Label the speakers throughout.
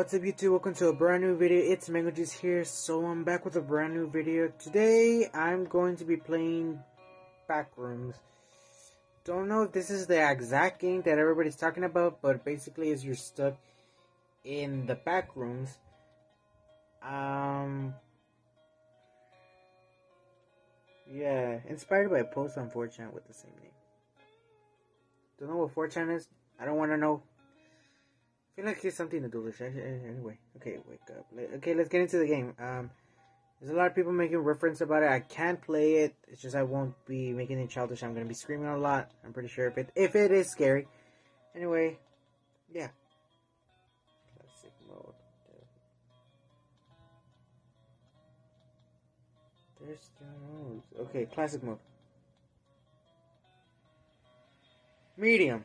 Speaker 1: What's up YouTube? Welcome to a brand new video. It's Mango Juice here. So I'm back with a brand new video. Today I'm going to be playing Backrooms. Don't know if this is the exact game that everybody's talking about, but basically is you're stuck in the backrooms. Um Yeah, inspired by a post on 4chan with the same name. Don't know what 4chan is? I don't want to know. I feel like it's something to do. Anyway, okay, wake up. Okay, let's get into the game. Um, there's a lot of people making reference about it. I can't play it. It's just I won't be making it childish. I'm gonna be screaming a lot. I'm pretty sure if it if it is scary. Anyway, yeah. Classic mode. There's the Okay, classic mode. Medium.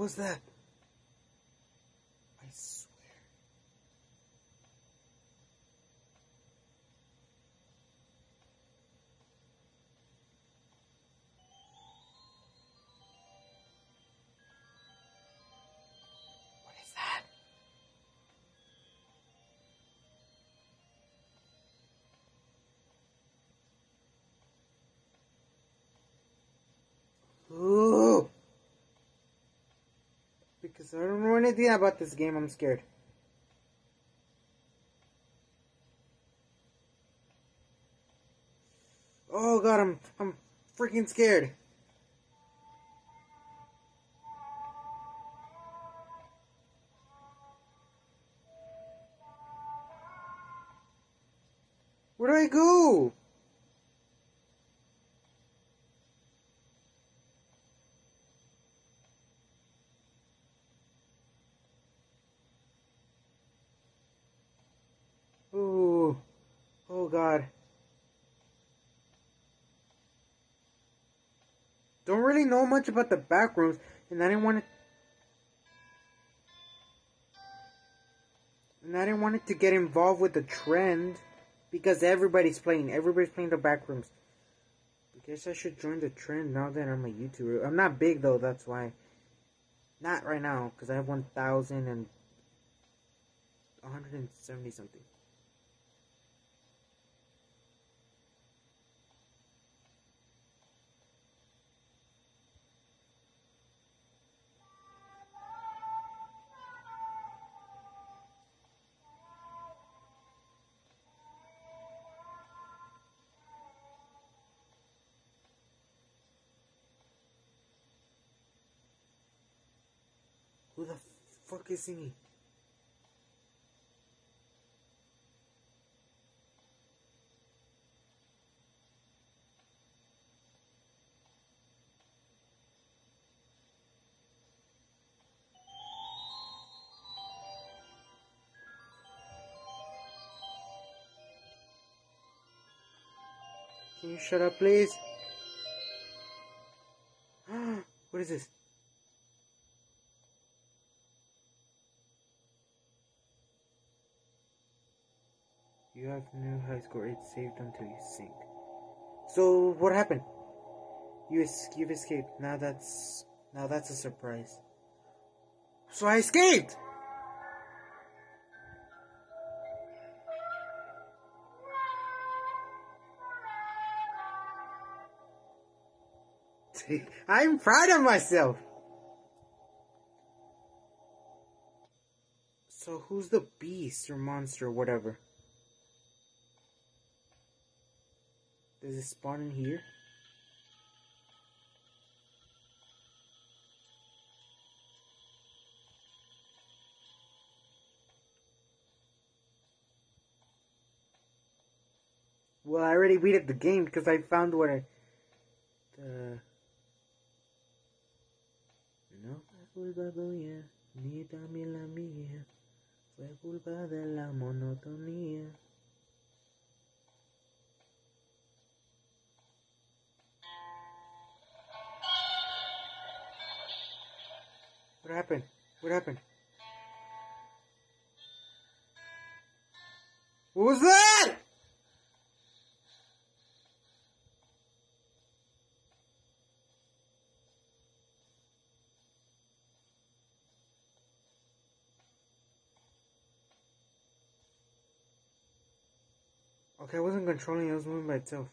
Speaker 1: was that? Because I don't know anything about this game, I'm scared. Oh god, I'm I'm freaking scared. God. Don't really know much about the back rooms, and I didn't want it. And I didn't want it to get involved with the trend because everybody's playing. Everybody's playing the back rooms. I guess I should join the trend now that I'm a YouTuber. I'm not big though, that's why. Not right now, because I have 1,000 and 170 something. Who the fuck is singing? Can you shut up, please? what is this? You have no high score. It's saved until you sink. So what happened? You es- you've escaped. Now that's now that's a surprise. So I escaped. I'm proud of myself. So who's the beast or monster or whatever? Does it spawn in here? Well, I already beat the game because I found what I. The. Uh, no culpa tuya, ni también la mía. Fue culpa de la monotonía. What happened? What happened? What was that? Okay, I wasn't controlling it was moving by itself.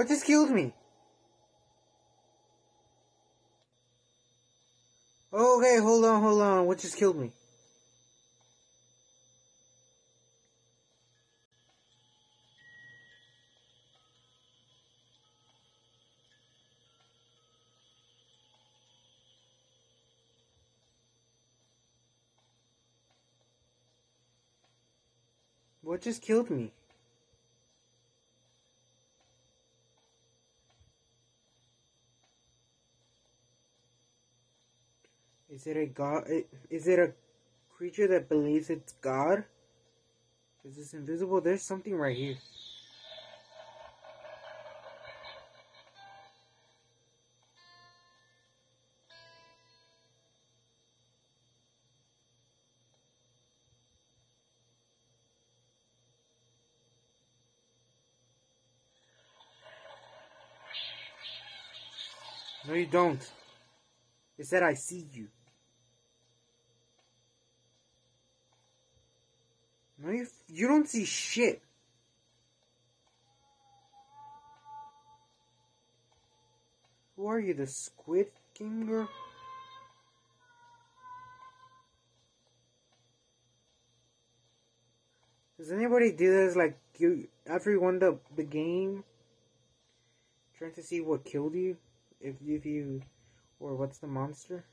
Speaker 1: What just killed me? Okay, hold on, hold on. What just killed me? What just killed me? Is it a god? Is it a creature that believes it's God? Is this invisible? There's something right here. No, you don't. It said, I see you. No, you, you don't see shit. Who are you, the Squid King girl? Does anybody do this like you after you won the the game? Trying to see what killed you? If if you or what's the monster?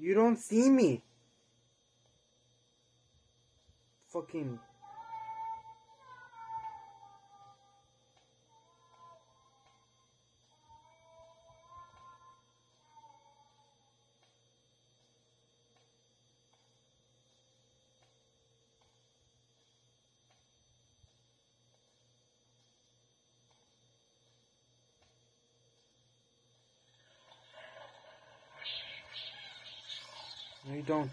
Speaker 1: You don't see me. Fucking. No, you don't.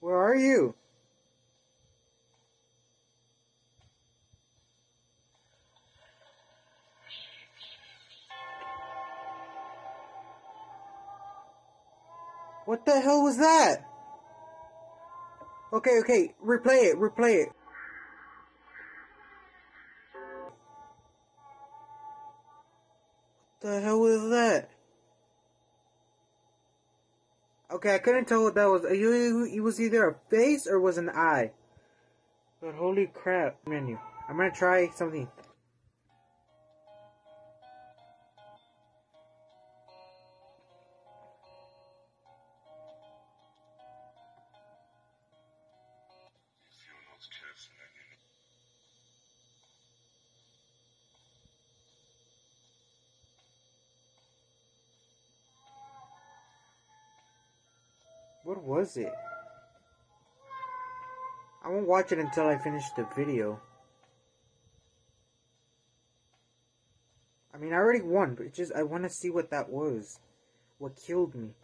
Speaker 1: Where are you? What the hell was that? Okay, okay, replay it, replay it. What the hell was that? Okay, I couldn't tell what that was. It was either a face or was an eye. But holy crap, menu. I'm gonna try something. What was it? I won't watch it until I finish the video. I mean, I already won, but just I want to see what that was. What killed me.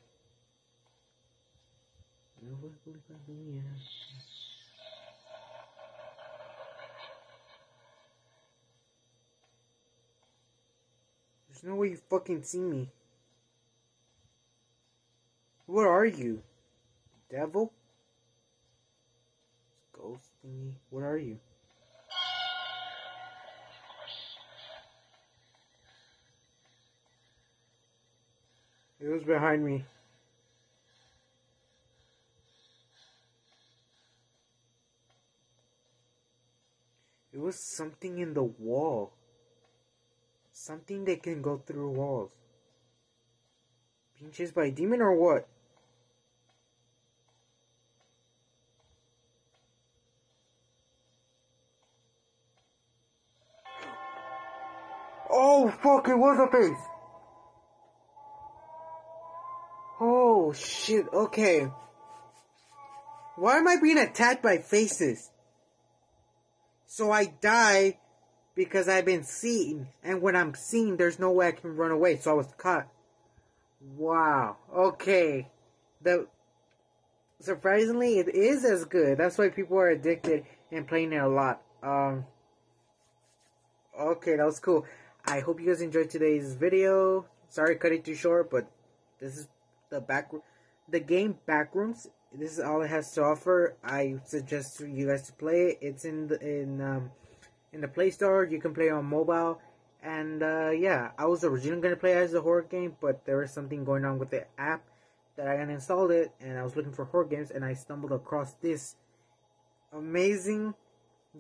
Speaker 1: There's no way you fucking see me. What are you? Devil? Ghost thingy? What are you? It was behind me. It was something in the wall. Something that can go through walls. Being chased by a demon or what? Fuck, it was a face! Oh shit, okay. Why am I being attacked by faces? So I die because I've been seen, and when I'm seen, there's no way I can run away, so I was caught. Wow, okay. The surprisingly, it is as good. That's why people are addicted and playing it a lot. Um, okay, that was cool. I hope you guys enjoyed today's video. Sorry, cut it too short, but this is the back, the game Backrooms. This is all it has to offer. I suggest you guys to play it. It's in the in um, in the Play Store. You can play on mobile. And uh, yeah, I was originally gonna play as a horror game, but there was something going on with the app that I uninstalled it, and I was looking for horror games, and I stumbled across this amazing,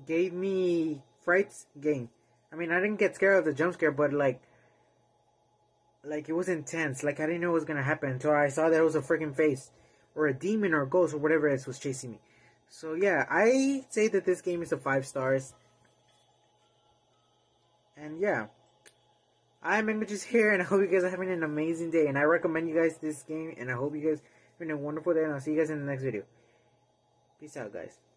Speaker 1: gave me frights game. I mean, I didn't get scared of the jump scare, but like, like it was intense. Like I didn't know what was gonna happen until I saw that it was a freaking face, or a demon, or a ghost, or whatever it was chasing me. So yeah, I say that this game is a five stars. And yeah, I'm Images here, and I hope you guys are having an amazing day. And I recommend you guys this game, and I hope you guys having a wonderful day. And I'll see you guys in the next video. Peace out, guys.